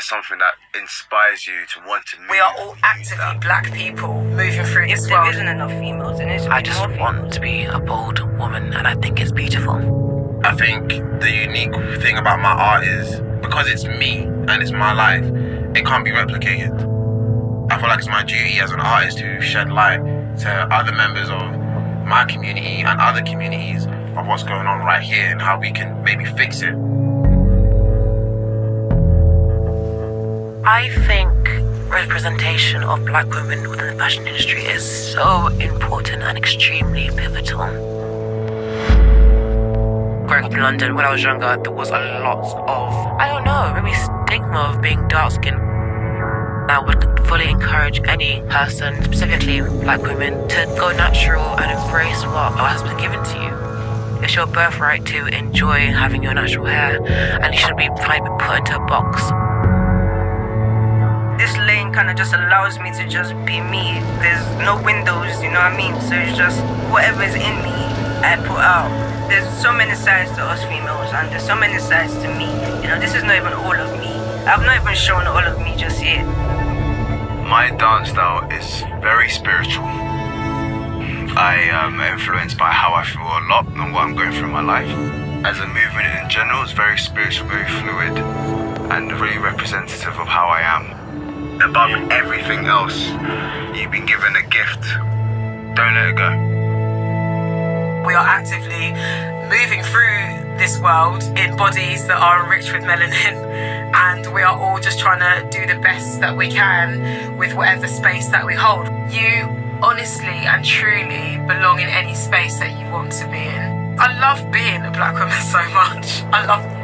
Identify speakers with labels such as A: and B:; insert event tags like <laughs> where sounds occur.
A: there's something that inspires you to want to move.
B: We are all
A: use
B: actively
A: that.
B: black people moving through
C: If
B: this
C: there
B: world.
C: isn't enough females, then there's
D: I just want to be a bold woman, and I think it's beautiful.
E: I think the unique thing about my art is because it's me and it's my life, it can't be replicated. I feel like it's my duty as an artist to shed light to other members of my community and other communities of what's going on right here and how we can maybe fix it.
D: I think representation of black women within the fashion industry is so important and extremely pivotal. Growing up in London when I was younger, there was a lot of, I don't know, maybe stigma of being dark skinned. I would fully encourage any person, specifically black women, to go natural and embrace what has been given to you. It's your birthright to enjoy having your natural hair, and you shouldn't be put into a box.
C: Kind of just allows me to just be me. There's no windows, you know what I mean? So it's just whatever's in me, I put out. There's so many sides to us females, and there's so many sides to me. You know, this is not even all of me. I've not even shown all of me just yet.
A: My dance style is very spiritual. I am influenced by how I feel a lot and what I'm going through in my life. As a movement in general, it's very spiritual, very fluid, and really representative of how I am. Above everything else, you've been given a gift. Don't let it go.
B: we are actively moving through this world in bodies that are enriched with melanin <laughs> and we are all just trying to do the best that we can with whatever space that we hold you honestly and truly belong in any space that you want to be in i love being a black woman <laughs> so much i love